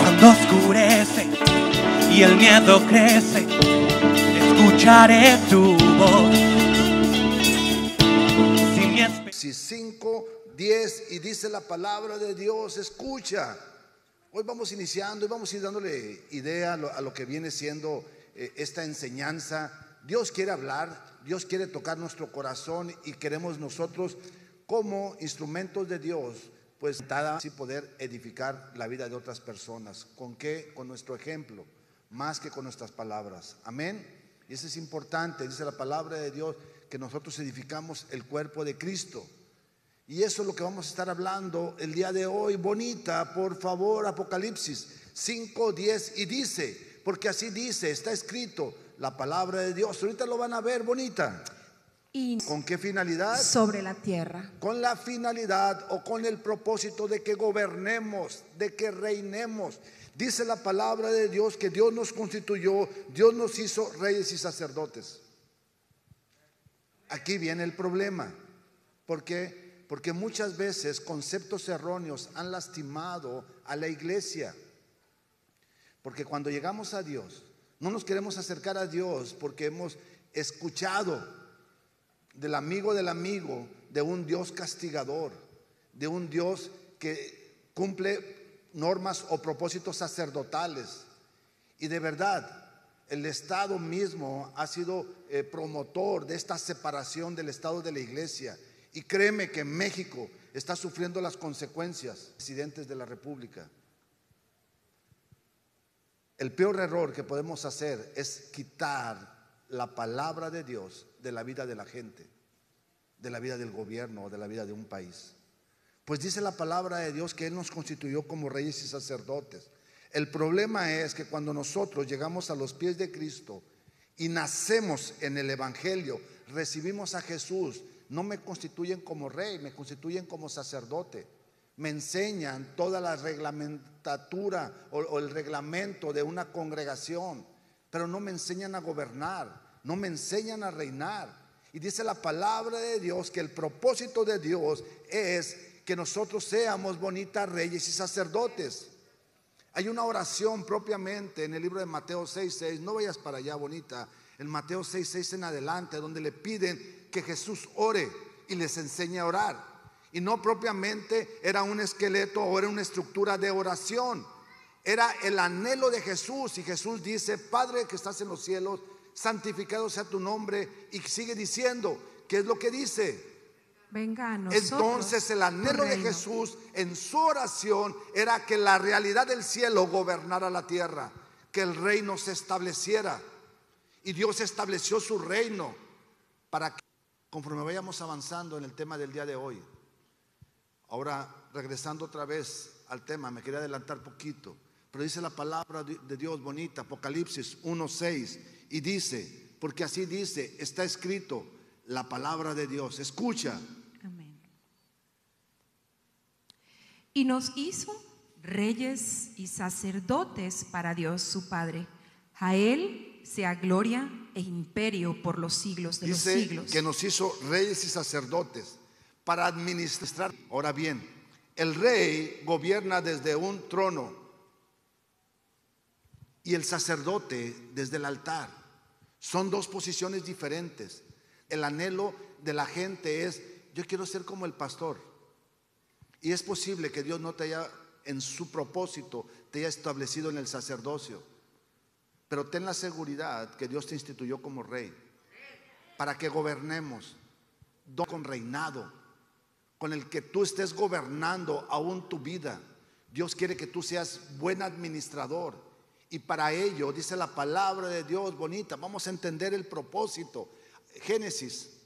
cuando oscurece y el miedo crece, escucharé tu voz. Si mi espe- Si 5, 10 y dice la palabra de Dios, escucha. Hoy vamos iniciando y vamos a ir dándole idea a lo, a lo que viene siendo eh, esta enseñanza. Dios quiere hablar, Dios quiere tocar nuestro corazón y queremos nosotros como instrumentos de Dios, pues así poder edificar la vida de otras personas. ¿Con qué? Con nuestro ejemplo, más que con nuestras palabras. Amén. Y eso es importante, dice la palabra de Dios, que nosotros edificamos el cuerpo de Cristo. Y eso es lo que vamos a estar hablando el día de hoy. Bonita, por favor, Apocalipsis 5, 10. Y dice, porque así dice, está escrito la palabra de Dios. Ahorita lo van a ver, bonita. Y ¿Con qué finalidad? sobre la tierra. Con la finalidad o con el propósito de que gobernemos, de que reinemos. Dice la palabra de Dios que Dios nos constituyó, Dios nos hizo reyes y sacerdotes. Aquí viene el problema. ¿Por qué? Porque muchas veces conceptos erróneos han lastimado a la iglesia. Porque cuando llegamos a Dios, no nos queremos acercar a Dios porque hemos escuchado del amigo del amigo, de un Dios castigador, de un Dios que cumple normas o propósitos sacerdotales. Y de verdad, el Estado mismo ha sido eh, promotor de esta separación del Estado de la Iglesia. Y créeme que México está sufriendo las consecuencias, presidentes de la República. El peor error que podemos hacer es quitar la palabra de Dios de la vida de la gente, de la vida del gobierno o de la vida de un país. Pues dice la palabra de Dios que Él nos constituyó como reyes y sacerdotes. El problema es que cuando nosotros llegamos a los pies de Cristo y nacemos en el Evangelio, recibimos a Jesús, no me constituyen como rey, me constituyen como sacerdote. Me enseñan toda la reglamentatura o, el reglamento de una congregación, pero no me enseñan a gobernar, no me enseñan a reinar. Y dice la palabra de Dios que el propósito de Dios es que nosotros seamos bonitas reyes y sacerdotes. Hay una oración propiamente en el libro de Mateo 6:6, no vayas para allá bonita, en Mateo 6:6 en adelante, donde le piden que Jesús ore y les enseñe a orar. Y no propiamente era un esqueleto o era una estructura de oración, era el anhelo de Jesús. Y Jesús dice, Padre que estás en los cielos, santificado sea tu nombre. Y sigue diciendo, ¿qué es lo que dice? Venga. Entonces el anhelo de. Jesús en su oración era que la realidad del cielo gobernara la tierra, que el reino se estableciera. Y Dios estableció su reino para que conforme vayamos avanzando en el tema del día de hoy. Ahora, regresando otra vez al tema, me quería adelantar poquito, pero dice la palabra de de Dios bonita, Apocalipsis 1.6, y dice, porque así dice, está escrito la palabra de Dios. Escucha, Amén. Y nos hizo reyes y sacerdotes para Dios su Padre. A Él sea gloria e imperio por los siglos de Dice los siglos. que nos hizo reyes y sacerdotes para administrar. Ahora bien, el rey gobierna desde un trono y el sacerdote desde el altar. Son dos posiciones diferentes. El anhelo de la gente es, yo quiero ser como el pastor. Y es posible que Dios no te haya, en su propósito, te haya establecido en el sacerdocio. Pero ten la seguridad que Dios te instituyó como rey para que gobernemos con reinado, con el que tú estés gobernando aún tu vida. Dios quiere que tú seas buen administrador. Y para ello, dice la palabra de Dios bonita, vamos a entender el propósito. Génesis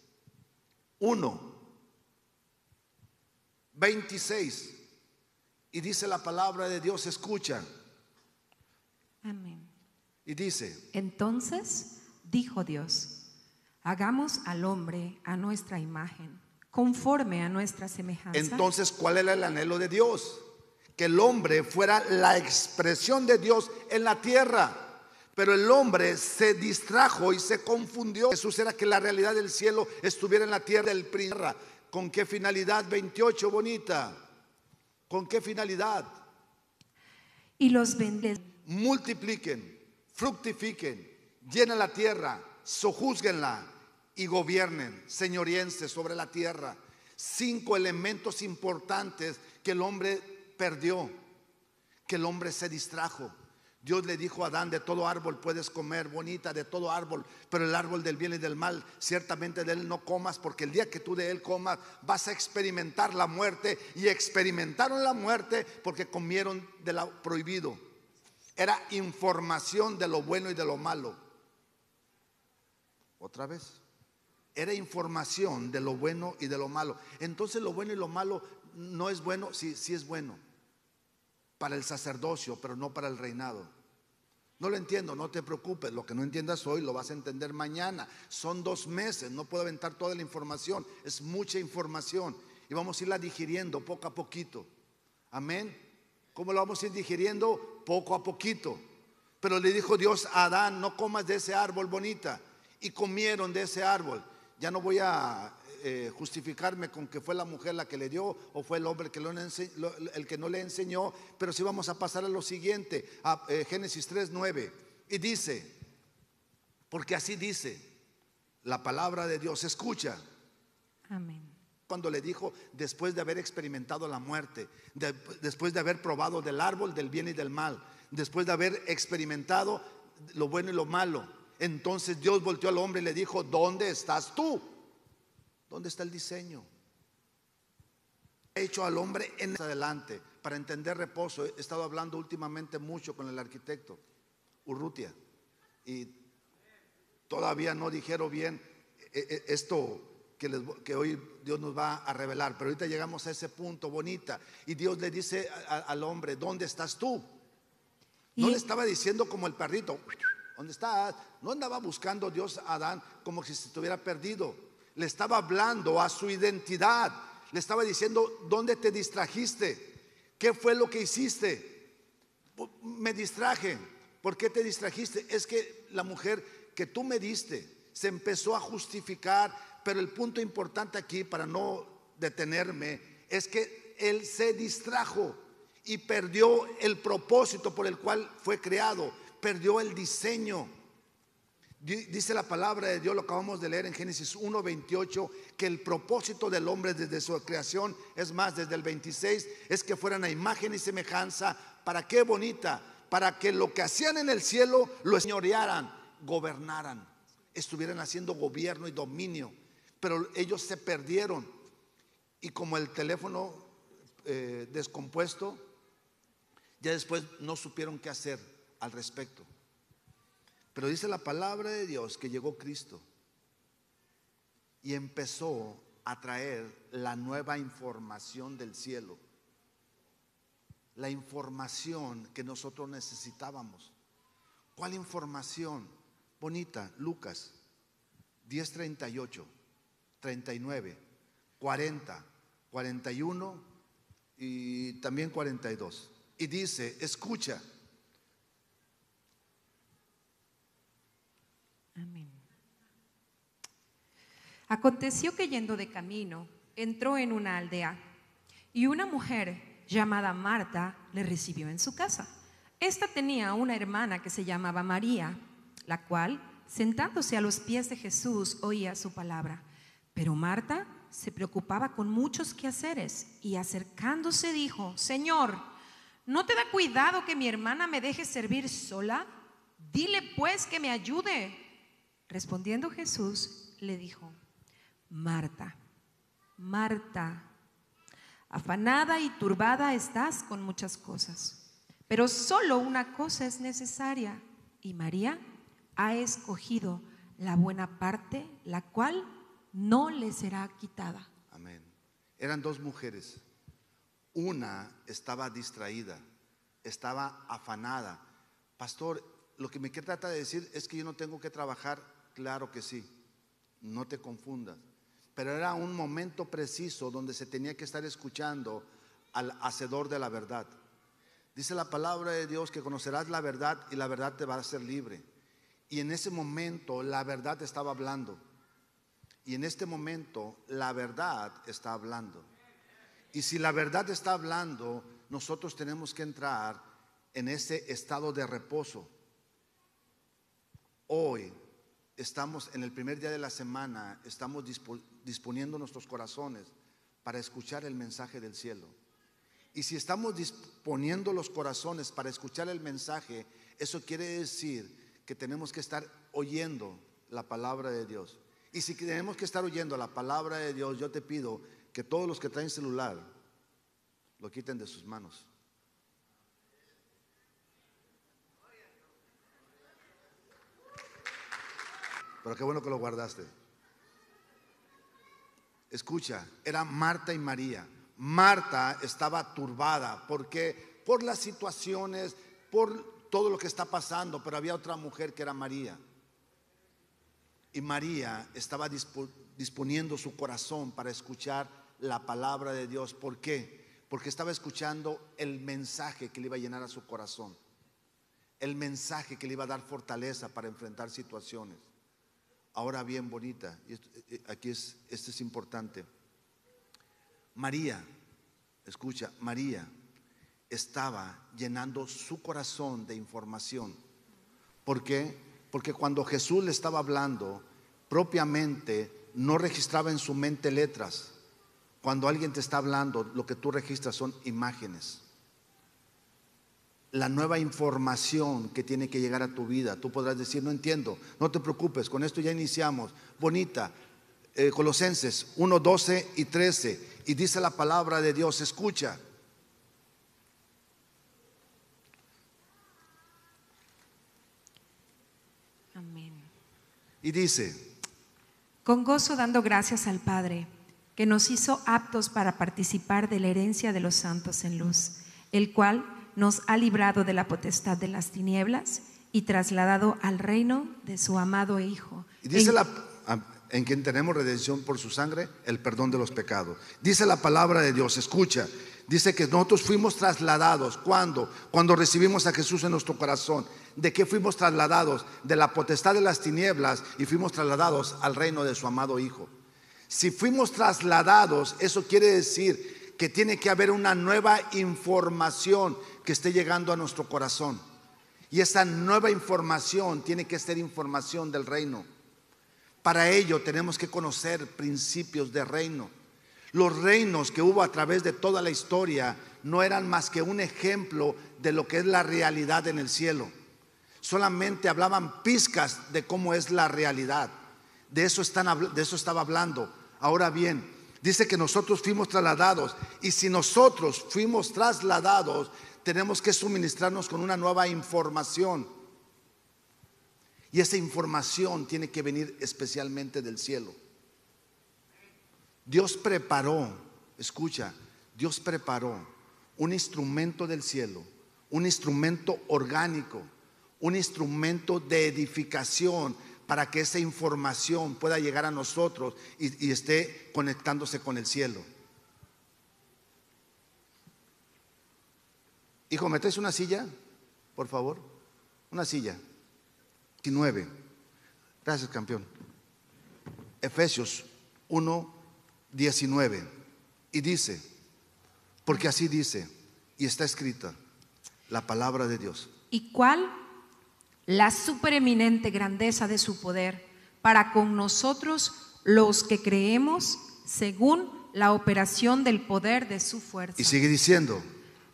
1, 26. Y dice la palabra de Dios, escucha. Amén. Y dice, Entonces dijo Dios, hagamos al hombre a nuestra imagen, conforme a nuestra semejanza. Entonces, ¿cuál era el anhelo de Dios? Que el hombre fuera la expresión de Dios en la tierra. Pero el hombre se distrajo y se confundió. Jesús era que la realidad del cielo estuviera en la tierra del tierra. ¿Con qué finalidad? 28, bonita. ¿Con qué finalidad? y los bendes multipliquen, fructifiquen, llenen la tierra, sojúzguenla y gobiernen, señoriense sobre la tierra. Cinco elementos importantes que el hombre perdió, que el hombre se distrajo. Dios le dijo a Adán, de todo árbol puedes comer, bonita, de todo árbol, pero el árbol del bien y del mal, ciertamente de él no comas, porque el día que tú de él comas vas a experimentar la muerte. Y experimentaron la muerte porque comieron de lo prohibido. Era información de lo bueno y de lo malo. Otra vez. Era información de lo bueno y de lo malo. Entonces lo bueno y lo malo no es bueno, sí, sí es bueno para el sacerdocio, pero no para el reinado. No lo entiendo, no te preocupes, lo que no entiendas hoy lo vas a entender mañana. Son dos meses, no puedo aventar toda la información, es mucha información y vamos a irla digiriendo poco a poquito. Amén. ¿Cómo lo vamos a ir digiriendo? Poco a poquito. Pero le dijo Dios a Adán, no comas de ese árbol bonita. Y comieron de ese árbol. Ya no voy a eh, justificarme con que fue la mujer la que le dio o fue el hombre que el que no le enseñó, pero sí vamos a pasar a lo siguiente, a eh, Génesis 3:9 y dice, porque así dice la palabra de Dios, escucha. Amén. Cuando le dijo, después de haber experimentado la muerte, después de haber probado del árbol del bien y del mal, después de haber experimentado lo bueno y lo malo, entonces Dios volteó al hombre y le dijo, ¿dónde estás tú? ¿Dónde está el diseño? He hecho al hombre en adelante para entender reposo. He estado hablando últimamente mucho con el arquitecto Urrutia y todavía no dijeron bien eh, eh, esto que, que, hoy Dios nos va a revelar. Pero ahorita llegamos a ese punto bonita y Dios le dice al hombre, ¿dónde estás tú? No le estaba diciendo como el perrito, ¿dónde estás? No andaba buscando Dios a Adán como si se estuviera perdido le estaba hablando a su identidad, le estaba diciendo, ¿dónde te distrajiste? ¿Qué fue lo que hiciste? Me distraje. ¿Por qué te distrajiste? Es que la mujer que tú me diste se empezó a justificar, pero el punto importante aquí, para no detenerme, es que él se distrajo y perdió el propósito por el cual fue creado, perdió el diseño. Dice la palabra de Dios, lo acabamos de leer en Génesis 1:28, que el propósito del hombre desde su creación, es más, desde el 26, es que fueran a imagen y semejanza. ¿Para qué bonita? Para que lo que hacían en el cielo lo señorearan, gobernaran, estuvieran haciendo gobierno y dominio. Pero ellos se perdieron. Y como el teléfono eh, descompuesto, ya después no supieron qué hacer al respecto. Pero dice la palabra de Dios que llegó Cristo y empezó a traer la nueva información del cielo. La información que nosotros necesitábamos. ¿Cuál información? Bonita, Lucas 10:38, 39, 40, 41 y también 42. Y dice, escucha, Amén. Aconteció que yendo de camino, entró en una aldea y una mujer llamada Marta le recibió en su casa. Esta tenía una hermana que se llamaba María, la cual, sentándose a los pies de Jesús, oía su palabra. Pero Marta se preocupaba con muchos quehaceres y acercándose dijo, Señor, ¿no te da cuidado que mi hermana me deje servir sola? Dile pues que me ayude. Respondiendo Jesús le dijo, Marta, Marta, afanada y turbada estás con muchas cosas, pero solo una cosa es necesaria y María ha escogido la buena parte, la cual no le será quitada. Amén. Eran dos mujeres. Una estaba distraída, estaba afanada. Pastor, lo que me trata de decir es que yo no tengo que trabajar Claro que sí, no te confundas. Pero era un momento preciso donde se tenía que estar escuchando al hacedor de la verdad. Dice la palabra de Dios que conocerás la verdad y la verdad te va a hacer libre. Y en ese momento la verdad estaba hablando. Y en este momento la verdad está hablando. Y si la verdad está hablando, nosotros tenemos que entrar en ese estado de reposo. Hoy estamos en el primer día de la semana, estamos disponiendo nuestros corazones para escuchar el mensaje del cielo. Y si estamos disponiendo los corazones para escuchar el mensaje, eso quiere decir que tenemos que estar oyendo la palabra de Dios. Y si tenemos que estar oyendo la palabra de Dios, yo te pido que todos los que traen celular lo quiten de sus manos. Pero qué bueno que lo guardaste. Escucha, era Marta y María. Marta estaba turbada porque por las situaciones, por todo lo que está pasando, pero había otra mujer que era María. Y María estaba dispo- disponiendo su corazón para escuchar la palabra de Dios. ¿Por qué? Porque estaba escuchando el mensaje que le iba a llenar a su corazón. El mensaje que le iba a dar fortaleza para enfrentar situaciones. Ahora bien, bonita, y esto- eh, aquí es, esto es importante. María, escucha, María estaba llenando su corazón de información. ¿Por qué? Porque cuando Jesús le estaba hablando, propiamente no registraba en su mente letras. Cuando alguien te está hablando, lo que tú registras son imágenes. La nueva información que tiene que llegar a tu vida. Tú podrás decir, no entiendo, no te preocupes, con esto ya iniciamos. Bonita, eh, Colosenses 1, 12 y 13. Y dice la palabra de Dios, escucha. Amén. Y dice, Con gozo dando gracias al Padre, que nos hizo aptos para participar de la herencia de los santos en luz, el cual nos ha librado de la potestad de las tinieblas y trasladado al reino de su amado Hijo. Y dice en- la, ah, en quien tenemos redención por su sangre, el perdón de los pecados. Dice la palabra de Dios, escucha, dice que nosotros fuimos trasladados. ¿Cuándo? Cuando recibimos a Jesús en nuestro corazón. ¿De qué fuimos trasladados? De la potestad de las tinieblas y fuimos trasladados al reino de su amado Hijo. Si fuimos trasladados, eso quiere decir que tiene que haber una nueva información que esté llegando a nuestro corazón. Y esa nueva información tiene que ser información del reino. Para ello tenemos que conocer principios de reino. Los reinos que hubo a través de toda la historia no eran más que un ejemplo de lo que es la realidad en el cielo. Solamente hablaban pizcas de cómo es la realidad. De eso, están, de eso estaba hablando. Ahora bien, dice que nosotros fuimos trasladados y si nosotros fuimos trasladados, tenemos que suministrarnos con una nueva información. Y esa información tiene que venir especialmente del cielo. Dios preparó, escucha, Dios preparó un instrumento del cielo, un instrumento orgánico, un instrumento de edificación para que esa información pueda llegar a nosotros y, esté conectándose con el cielo. Hijo, ¿me traes una silla? Por favor. Una silla. 19. Gracias, campeón. Efesios 1, 19. Y dice, porque así dice, y está escrita la palabra de Dios. ¿Y cuál? La supereminente grandeza de su poder para con nosotros los que creemos según la operación del poder de su fuerza. Y sigue diciendo,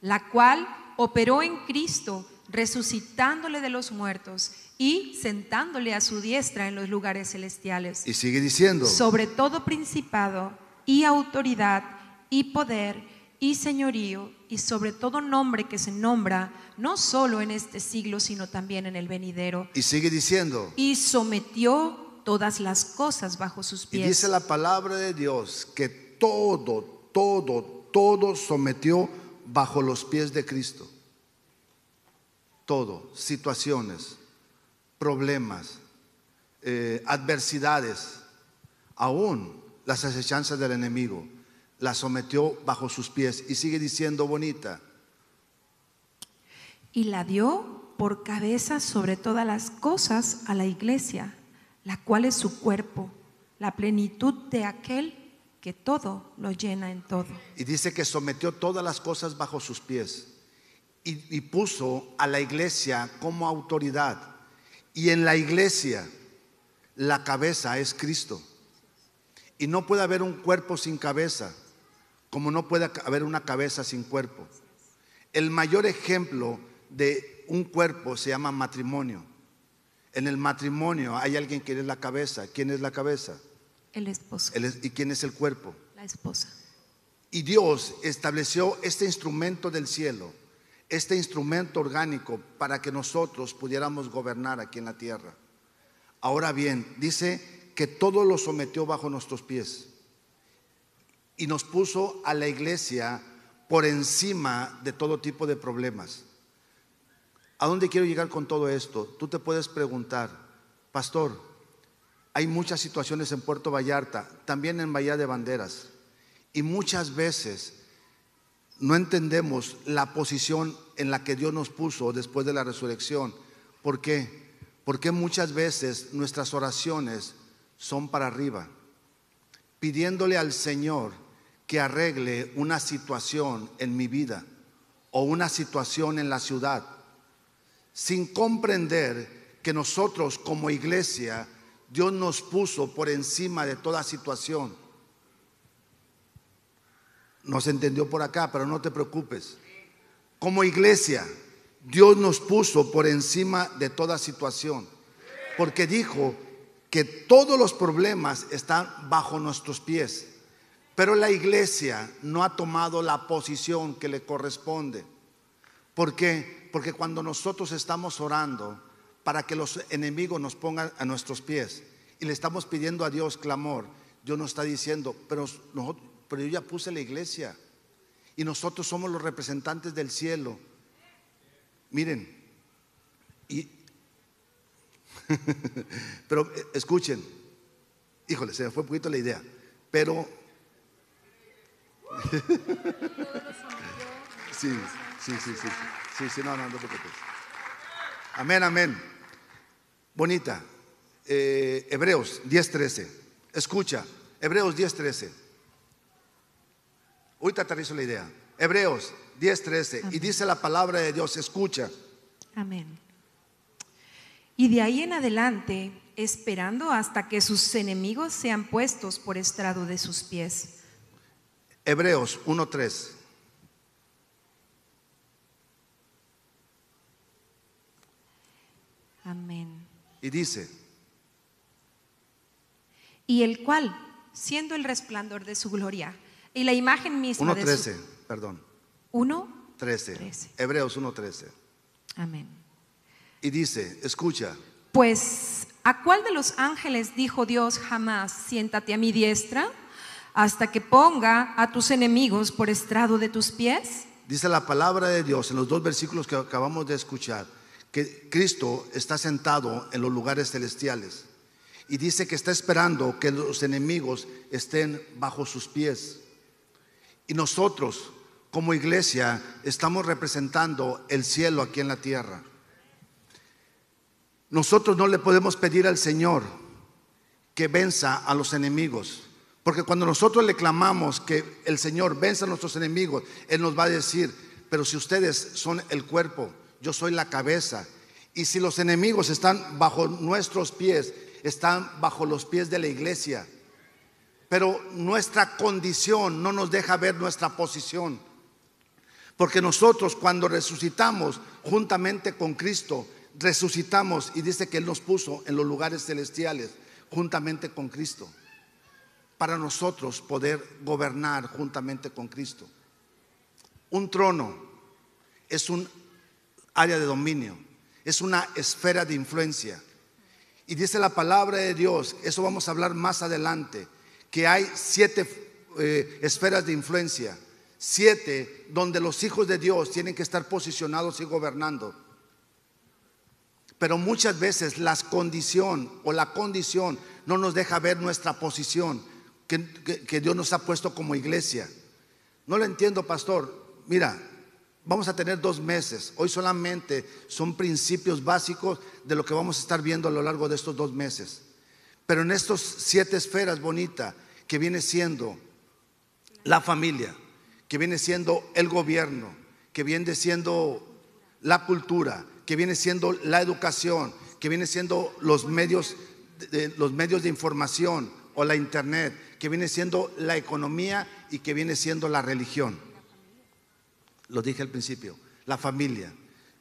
la cual operó en Cristo, resucitándole de los muertos y sentándole a su diestra en los lugares celestiales, y sigue diciendo, sobre todo principado y autoridad y poder y señorío y sobre todo nombre que se nombra no solo en este siglo, sino también en el venidero, y sigue diciendo. y sometió todas las cosas bajo sus Y pies. dice la palabra de Dios que todo, todo, todo sometió bajo los pies de Cristo. Todo, situaciones, problemas, eh, adversidades, aún las acechanzas del enemigo, las sometió bajo sus pies. Y sigue diciendo bonita, y la dio por cabeza sobre todas las cosas a la iglesia, la cual es su cuerpo, la plenitud de aquel que todo lo llena en todo. y dice que sometió todas las cosas bajo sus pies. y, y puso a la iglesia como autoridad. Y en la iglesia la cabeza es Cristo. Y no puede haber un cuerpo sin cabeza, como no puede haber una cabeza sin cuerpo. El mayor ejemplo de un cuerpo se llama matrimonio. En el matrimonio hay alguien que es la cabeza. ¿Quién es la cabeza? El esposo, ¿Y quién es el cuerpo? la esposa. Y Dios estableció este instrumento del cielo, este instrumento orgánico para que nosotros pudiéramos gobernar aquí en la tierra. Ahora bien, dice que todo lo sometió bajo nuestros pies y nos puso a la iglesia por encima de todo tipo de problemas. ¿A dónde quiero llegar con todo esto? Tú te puedes preguntar, pastor, hay muchas situaciones en Puerto Vallarta, también en Bahía de Banderas, y muchas veces no entendemos la posición en la que Dios nos puso después de la resurrección. ¿Por qué? Porque muchas veces nuestras oraciones son para arriba, pidiéndole al Señor que arregle una situación en mi vida o una situación en la ciudad, sin comprender que nosotros como iglesia, Dios nos puso por encima de toda situación. No se entendió por acá, pero no te preocupes. Como iglesia, Dios nos puso por encima de toda situación, porque dijo que todos los problemas están bajo nuestros pies, pero la iglesia no ha tomado la posición que le corresponde. ¿Por qué? Porque cuando nosotros estamos orando para que los enemigos nos pongan a nuestros pies y le estamos pidiendo a Dios clamor, Dios nos está diciendo, pero, yo ya puse la iglesia y nosotros somos los representantes del cielo. Miren, y, pero eh, escuchen, híjole, se me fue un poquito la idea, pero sí, sí, sí, sí, sí, sí, no, no, no te preocupes. Amén, amén. Bonita. Eh, Hebreos 10:13. Escucha, Hebreos 10:13. Ahorita aterrizo la idea. Hebreos 10:13. Y dice la palabra de Dios, escucha. Amén. Y de ahí en adelante, esperando hasta que sus enemigos sean puestos por estrado de sus pies. Hebreos 1:3. Amén. Y dice, Y el cual, siendo el resplandor de su gloria y la imagen misma de su 1:13, perdón, uno, 13. Trece. Hebreos 1:13. amén. Y dice, escucha, Pues, ¿a cuál de los ángeles dijo Dios jamás, siéntate a mi diestra, hasta que ponga a tus enemigos por estrado de tus pies? dice la palabra de Dios en los dos versículos que acabamos de escuchar, que Cristo está sentado en los lugares celestiales. Y dice que está esperando que los enemigos estén bajo sus pies. Y nosotros, como iglesia, estamos representando el cielo aquí en la tierra. Nosotros no le podemos pedir al Señor que venza a los enemigos. Porque cuando nosotros le clamamos que el Señor venza a nuestros enemigos, Él nos va a decir, pero si ustedes son el cuerpo, yo soy la cabeza. Y si los enemigos están bajo nuestros pies, están bajo los pies de la iglesia. Pero nuestra condición no nos deja ver nuestra posición. Porque nosotros cuando resucitamos juntamente con Cristo, resucitamos y dice que Él nos puso en los lugares celestiales juntamente con Cristo. Para nosotros poder gobernar juntamente con Cristo. Un trono es un área de dominio, es una esfera de influencia. Y dice la palabra de Dios, eso vamos a hablar más adelante, que hay siete eh, esferas de influencia, siete donde los hijos de Dios tienen que estar posicionados y gobernando. Pero muchas veces la condición o la condición no nos deja ver nuestra posición que, Dios nos ha puesto como iglesia. No lo entiendo, pastor. Mira, vamos a tener dos meses. Hoy solamente son principios básicos de lo que vamos a estar viendo a lo largo de estos dos meses. Pero en estos siete esferas bonitas que viene siendo la familia, que viene siendo el gobierno, que viene siendo la cultura, que viene siendo la educación, que viene siendo los medios los medios de información o la internet, que viene siendo la economía y que viene siendo la religión. Lo dije al principio, la familia.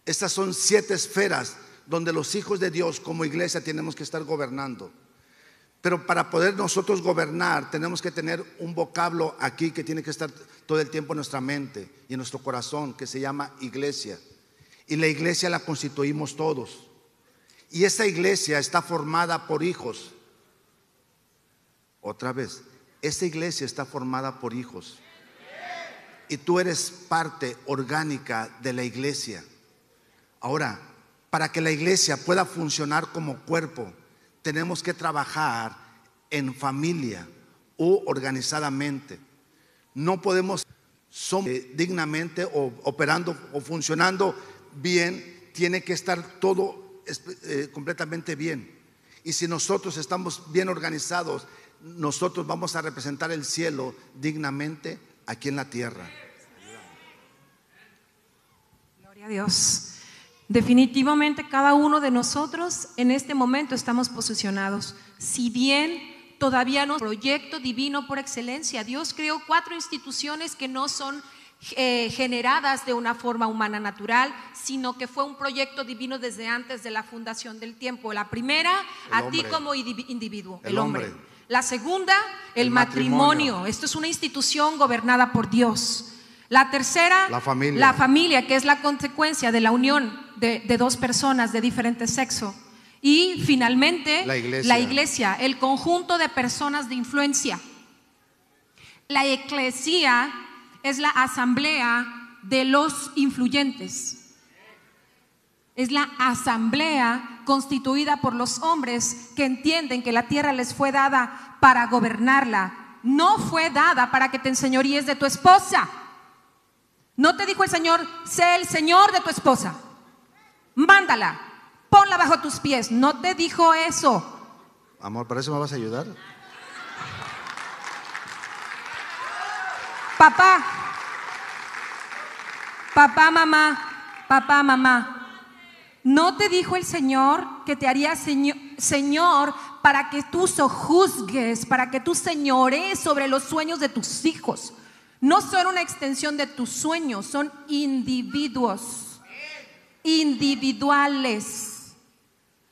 Estas son siete esferas donde los hijos de Dios como iglesia tenemos que estar gobernando. Pero para poder nosotros gobernar tenemos que tener un vocablo aquí que tiene que estar todo el tiempo en nuestra mente y en nuestro corazón, que se llama iglesia. Y la iglesia la constituimos todos. Y esa iglesia está formada por hijos. Otra vez, esa iglesia está formada por hijos. Y tú eres parte orgánica de la iglesia. Ahora, para que la iglesia pueda funcionar como cuerpo, tenemos que trabajar en familia o organizadamente. No podemos somos eh, dignamente o operando o funcionando bien, tiene que estar todo eh, completamente bien. Y si nosotros estamos bien organizados, nosotros vamos a representar el cielo dignamente aquí en la tierra. Gloria a Dios. Definitivamente cada uno de nosotros en este momento estamos posicionados. Si bien todavía no proyecto divino por excelencia, Dios creó cuatro instituciones que no son eh, generadas de una forma humana natural, sino que fue un proyecto divino desde antes de la fundación del tiempo. La primera, El a ti como indivi- individuo, El el, hombre. hombre. La segunda, el, El matrimonio. matrimonio. Esto es una institución gobernada por Dios. La tercera, La familia. la familia, que es la consecuencia de la unión de, de dos personas de diferente sexo. Y finalmente, La iglesia. la iglesia, el conjunto de personas de influencia. La eclesía es la asamblea de los influyentes. Es la asamblea constituida por los hombres que entienden que la tierra les fue dada para gobernarla. No fue dada para que te enseñoríes de tu esposa. No te dijo el Señor, sé el Señor de tu esposa. Mándala, ponla bajo tus pies. No te dijo eso. Amor, ¿para eso me vas a ayudar? Papá, papá, mamá, papá, mamá. ¿No te dijo el Señor que te haría señor, para que tú sojuzgues, para que tú señores sobre los sueños de tus hijos? No son una extensión de tus sueños, son individuos, individuales,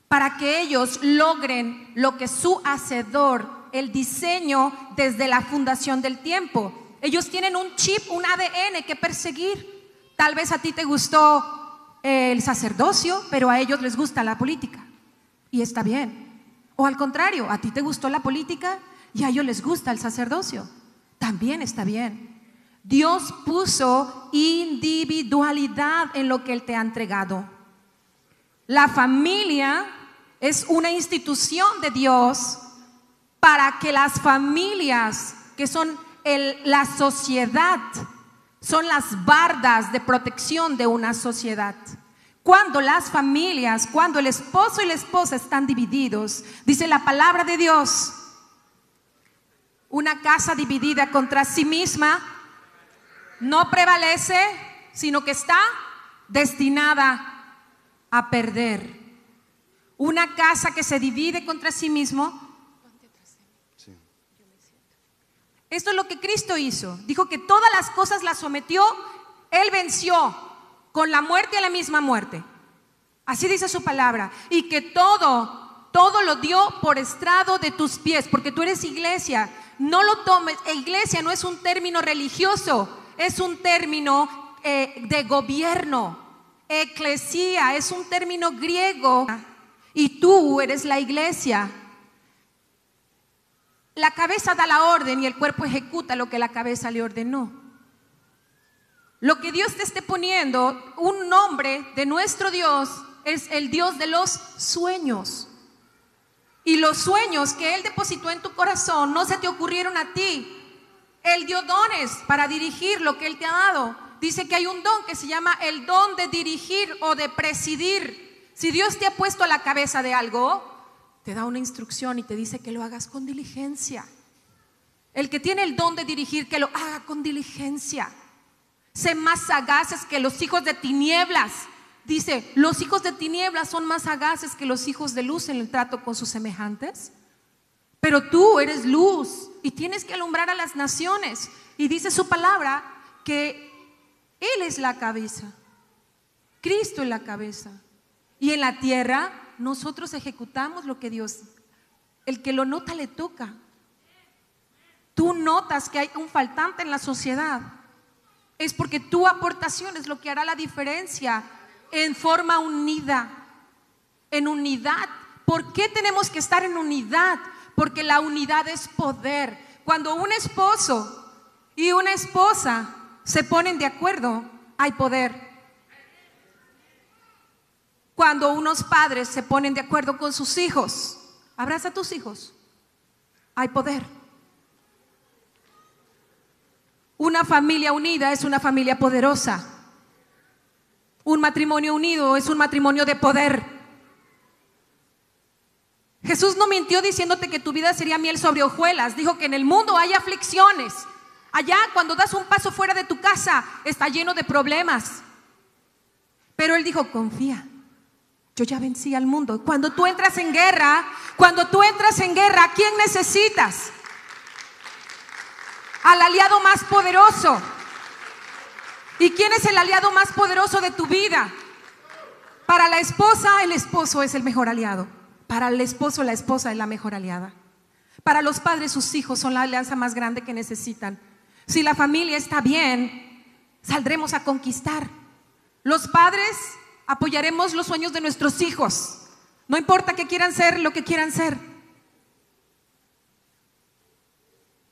para que ellos logren lo que su hacedor, el diseño desde la fundación del tiempo. Ellos tienen un chip, un ADN que perseguir. Tal vez a ti te gustó el sacerdocio, pero a ellos les gusta la política. Y está bien. O al contrario, a ti te gustó la política y a ellos les gusta el sacerdocio. También está bien. Dios puso individualidad en lo que Él te ha entregado. La familia es una institución de Dios para que las familias, que son el- la sociedad, son las bardas de protección de una sociedad. Cuando las familias, cuando el esposo y la esposa están divididos, dice la palabra de Dios, una casa dividida contra sí misma no prevalece, sino que está destinada a perder. Una casa que se divide contra sí mismo. Esto es lo que Cristo hizo. Dijo que todas las cosas las sometió, Él venció con la muerte a la misma muerte. Así dice su palabra. Y que todo, todo lo dio por estrado de tus pies, porque tú eres iglesia. No lo tomes, iglesia no es un término religioso, es un término eh, de gobierno. Eclesía es un término griego y tú eres la iglesia. La cabeza da la orden y el cuerpo ejecuta lo que la cabeza le ordenó. Lo que Dios te esté poniendo, un nombre de nuestro Dios es el Dios de los sueños. Y los sueños que Él depositó en tu corazón no se te ocurrieron a ti. Él dio dones para dirigir lo que Él te ha dado. Dice que hay un don que se llama el don de dirigir o de presidir. Si Dios te ha puesto a la cabeza de algo, te da una instrucción y te dice que lo hagas con diligencia. El que tiene el don de dirigir, que lo haga con diligencia. Sé más sagaces que los hijos de tinieblas. Dice, los hijos de tinieblas son más sagaces que los hijos de luz en el trato con sus semejantes. Pero tú eres luz y tienes que alumbrar a las naciones. Y dice su palabra que Él es la cabeza. Cristo es la cabeza. Y en la tierra nosotros ejecutamos lo que Dios, el que lo nota le toca. Tú notas que hay un faltante en la sociedad. Es porque tu aportación es lo que hará la diferencia en forma unida, en unidad. ¿Por qué tenemos que estar en unidad? Porque la unidad es poder. Cuando un esposo y una esposa se ponen de acuerdo, hay poder. Cuando unos padres se ponen de acuerdo con sus hijos, abraza a tus hijos, hay poder. Una familia unida es una familia poderosa. Un matrimonio unido es un matrimonio de poder. Jesús no mintió diciéndote que tu vida sería miel sobre hojuelas. Dijo que en el mundo hay aflicciones. Allá cuando das un paso fuera de tu casa está lleno de problemas. Pero Él dijo, confía. Yo ya vencí al mundo. Cuando tú entras en guerra, cuando tú entras en guerra, ¿a quién necesitas? Al aliado más poderoso. ¿Y quién es el aliado más poderoso de tu vida? Para la esposa, el esposo es el mejor aliado. Para el esposo, la esposa es la mejor aliada. Para los padres, sus hijos son la alianza más grande que necesitan. Si la familia está bien, saldremos a conquistar. Los padres apoyaremos los sueños de nuestros hijos. No importa que quieran ser lo que quieran ser.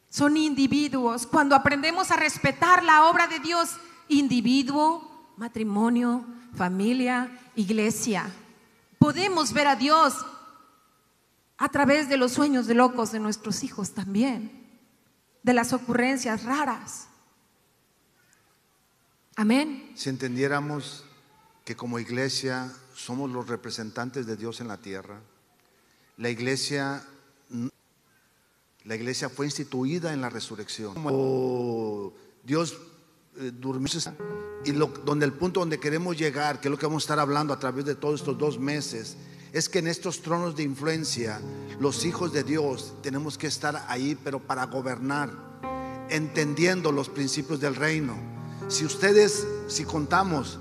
Son individuos. Cuando aprendemos a respetar la obra de Dios, individuo, matrimonio, familia, iglesia, podemos ver a Dios a través de los sueños de locos de nuestros hijos también, de las ocurrencias raras. Amén. Si entendiéramos que como iglesia somos los representantes de Dios en la tierra. La iglesia, la iglesia fue instituida en la resurrección. Dios eh, durmió y lo, donde el punto donde queremos llegar, que es lo que vamos a estar hablando a través de todos estos dos meses, es que en estos tronos de influencia, los hijos de Dios tenemos que estar ahí, pero para gobernar, entendiendo los principios del reino. Si ustedes, si contamos,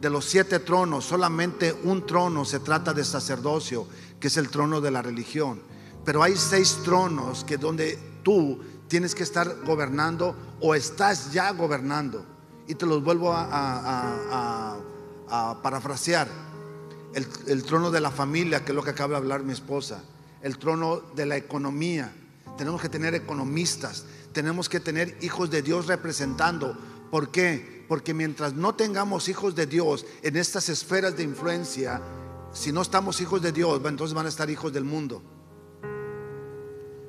de los siete tronos, solamente un trono se trata de sacerdocio, que es el trono de la religión. Pero hay seis tronos que donde tú tienes que estar gobernando o estás ya gobernando. Y te los vuelvo a, parafrasear. El, el trono de la familia, que es lo que acaba de hablar mi esposa. El trono de la economía. Tenemos que tener economistas. Tenemos que tener hijos de Dios representando. ¿Por qué? Porque mientras no tengamos hijos de Dios en estas esferas de influencia, si no estamos hijos de Dios, entonces van a estar hijos del mundo.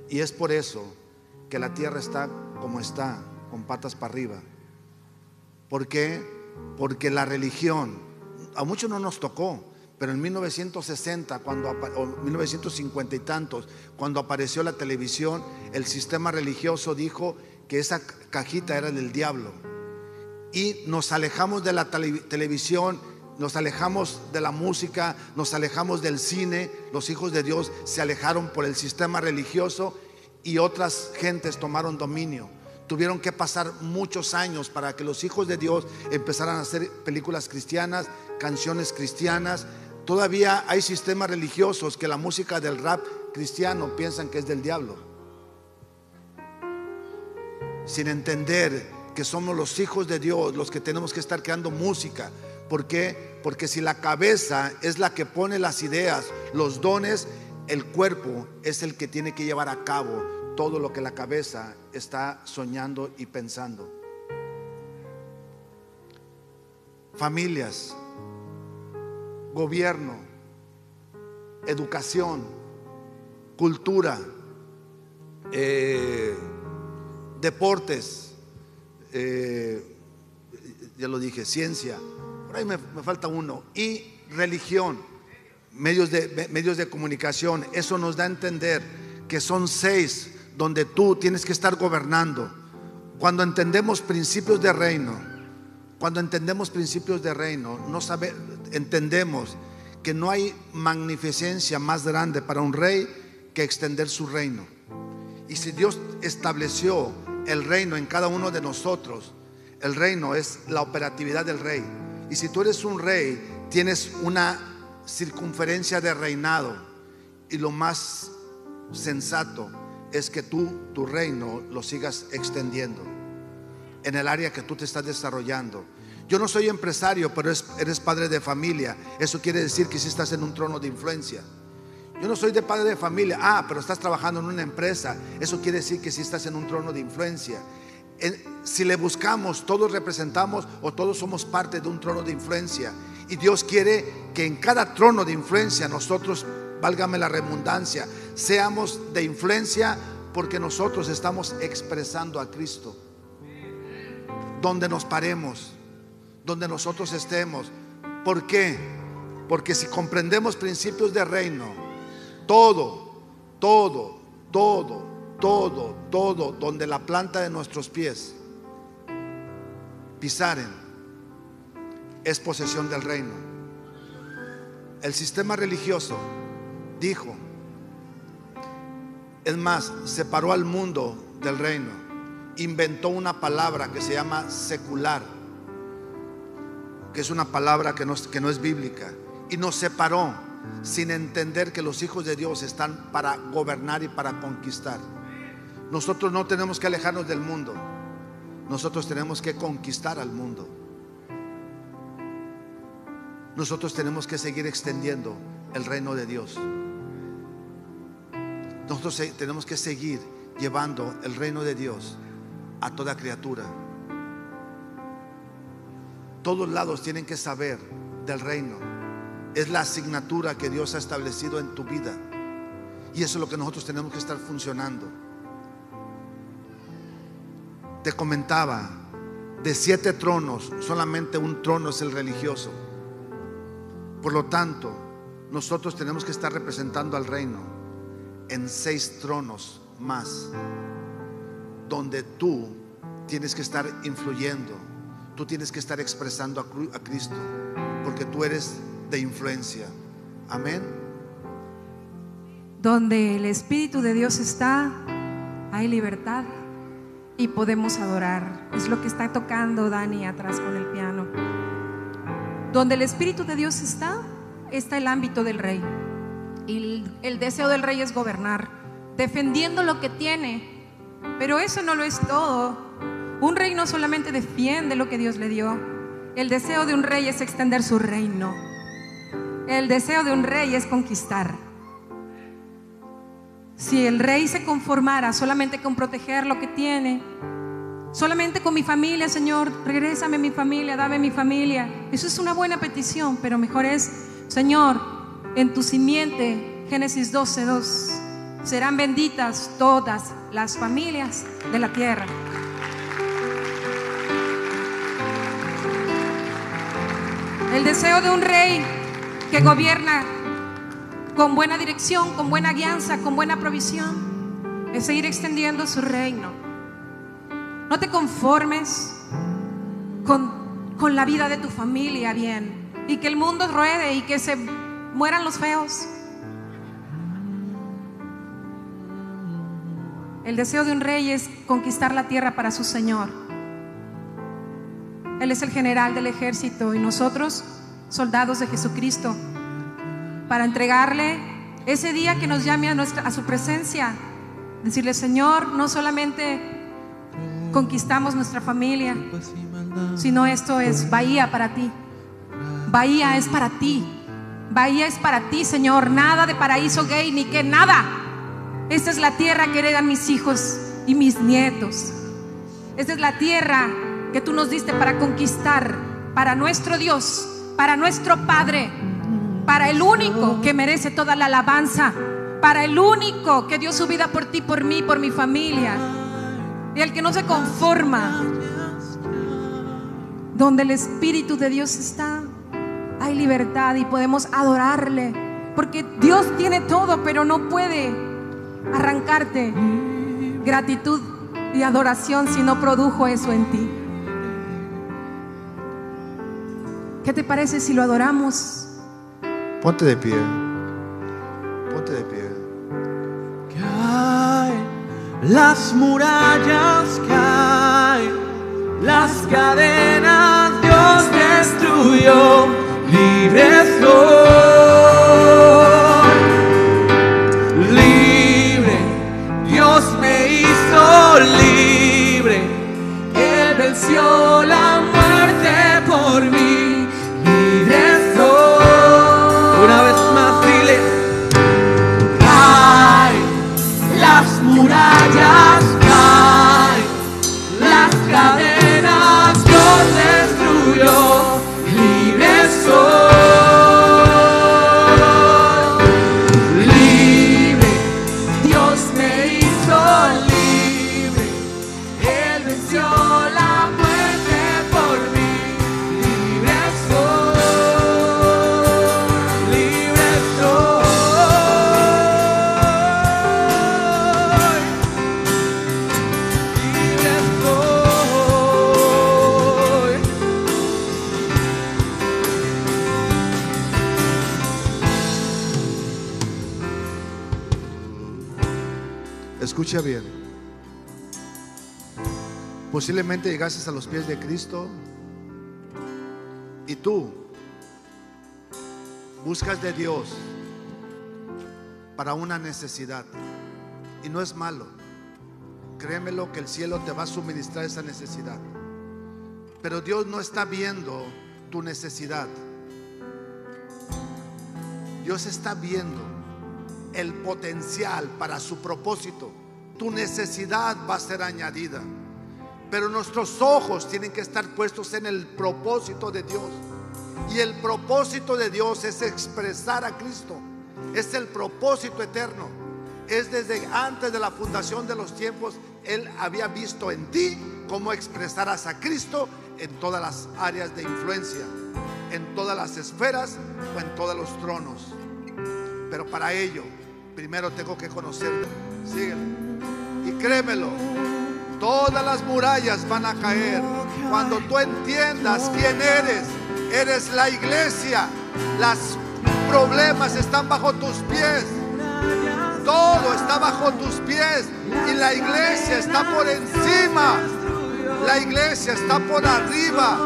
Y es por eso que la tierra está como está, con patas para arriba. ¿Por qué? Porque la religión, a muchos no nos tocó, pero en 1960, cuando, o 1950 y tantos, cuando apareció la televisión, el sistema religioso dijo que esa cajita era del diablo y nos alejamos de la televisión, nos alejamos de la música, nos alejamos del cine, los hijos de Dios se alejaron por el sistema religioso y otras gentes tomaron dominio. Tuvieron que pasar muchos años para que los hijos de Dios empezaran a hacer películas cristianas, canciones cristianas. Todavía hay sistemas religiosos que la música del rap cristiano piensan que es del diablo. Sin entender que somos los hijos de Dios los que tenemos que estar creando música. ¿Por qué? Porque si la cabeza es la que pone las ideas, los dones, el cuerpo es el que tiene que llevar a cabo todo lo que la cabeza está soñando y pensando. Familias, gobierno, educación, cultura, eh, deportes, eh, ya lo dije, ciencia, por ahí me, falta uno, y religión, medios de, medios de comunicación. Eso nos da a entender que son seis donde tú tienes que estar gobernando. Cuando entendemos principios de reino, cuando entendemos principios de reino, no sabe, entendemos que no hay magnificencia más grande para un rey que extender su reino. Y si Dios estableció el reino en cada uno de nosotros, el reino es la operatividad del rey. Y si tú eres un rey, tienes una circunferencia de reinado. Y lo más sensato es que tú, tu reino, lo sigas extendiendo en el área que tú te estás desarrollando. Yo no soy empresario, pero eres padre de familia. Eso quiere decir que si estás en un trono de influencia. Yo no soy de padre de familia. Ah, pero estás trabajando en una empresa. Eso quiere decir que si estás en un trono de influencia. si le buscamos, todos representamos o todos somos parte de un trono de influencia. Y Dios quiere que en cada trono de influencia nosotros, válgame la redundancia, seamos de influencia porque nosotros estamos expresando a Cristo. Donde nos paremos, donde nosotros estemos. ¿Por qué? Porque si comprendemos principios de reino, todo, todo, todo, todo, todo, donde la planta de nuestros pies pisaren, es posesión del reino. El sistema religioso dijo, es más, separó al mundo del reino, inventó una palabra que se llama secular, que es una palabra que no, que no es bíblica, y nos separó sin entender que los hijos de Dios están para gobernar y para conquistar. Nosotros no tenemos que alejarnos del mundo, nosotros tenemos que conquistar al mundo. Nosotros tenemos que seguir extendiendo el reino de Dios. Nosotros tenemos que seguir llevando el reino de Dios a toda criatura. Todos lados tienen que saber del reino es la asignatura que Dios ha establecido en tu vida. Y eso es lo que nosotros tenemos que estar funcionando. Te comentaba, de siete tronos, solamente un trono es el religioso. Por lo tanto, nosotros tenemos que estar representando al reino en seis tronos más, donde tú tienes que estar influyendo, tú tienes que estar expresando a Cristo, porque tú eres de influencia. Amén. Donde el Espíritu de Dios está, hay libertad y podemos adorar. Es lo que está tocando Dani atrás con el piano. Donde el Espíritu de Dios está, está el ámbito del rey. Y el, deseo del rey es gobernar, defendiendo lo que tiene. Pero eso no lo es todo. Un rey no solamente defiende lo que Dios le dio. El deseo de un rey es extender su reino. El deseo de un rey es conquistar. Si el rey se conformara solamente con proteger lo que tiene, solamente con mi familia, Señor, regrésame mi familia, dame mi familia. Eso es una buena petición, pero mejor es, Señor, en tu simiente, Génesis 12, 2, serán benditas todas las familias de la tierra. El deseo de un rey que gobierna con buena dirección, con buena guianza, con buena provisión, es seguir extendiendo su reino. No te conformes con, con la vida de tu familia bien y que el mundo ruede y que se mueran los feos. El deseo de un rey es conquistar la tierra para su Señor. Él es el general del ejército y nosotros soldados de Jesucristo, para entregarle ese día que nos llame a, nuestra, a su presencia. Decirle, Señor, no solamente conquistamos nuestra familia, sino esto es Bahía para ti. Bahía es para ti. Bahía es para ti, Señor. Nada de paraíso gay ni que nada. Esta es la tierra que heredan mis hijos y mis nietos. Esta es la tierra que tú nos diste para conquistar para nuestro Dios para nuestro Padre, para el único que merece toda la alabanza, para el único que dio su vida por ti, por mí, por mi familia, y el que no se conforma. Donde el Espíritu de Dios está, hay libertad y podemos adorarle, porque Dios tiene todo, pero no puede arrancarte gratitud y adoración si no produjo eso en ti. ¿Qué te parece si lo adoramos? Ponte de pie. Ponte de pie. Caen las murallas, caen las cadenas, Dios destruyó, libre soy, Posiblemente llegases a los pies de Cristo y tú buscas de Dios para una necesidad. Y no es malo. Créemelo que el cielo te va a suministrar esa necesidad. Pero Dios no está viendo tu necesidad. Dios está viendo el potencial para su propósito. Tu necesidad va a ser añadida. Pero nuestros ojos tienen que estar puestos en el propósito de Dios. Y el propósito de Dios es expresar a Cristo. Es el propósito eterno. Es desde antes de la fundación de los tiempos, Él había visto en ti cómo expresarás a Cristo en todas las áreas de influencia, en todas las esferas o en todos los tronos. Pero para ello, primero tengo que conocerlo. Síguele. Y créemelo, todas las murallas van a caer cuando tú entiendas quién eres. Eres la iglesia. Los problemas están bajo tus pies. Todo está bajo tus pies. Y la iglesia está por encima. La iglesia está por arriba.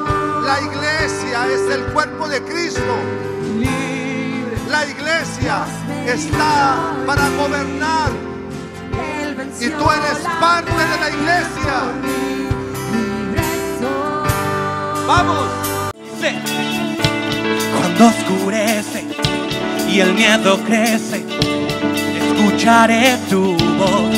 La iglesia es el cuerpo de Cristo. La iglesia está para gobernar y tú eres parte de la iglesia. Vamos. Cuando oscurece y el miedo crece, escucharé tu voz.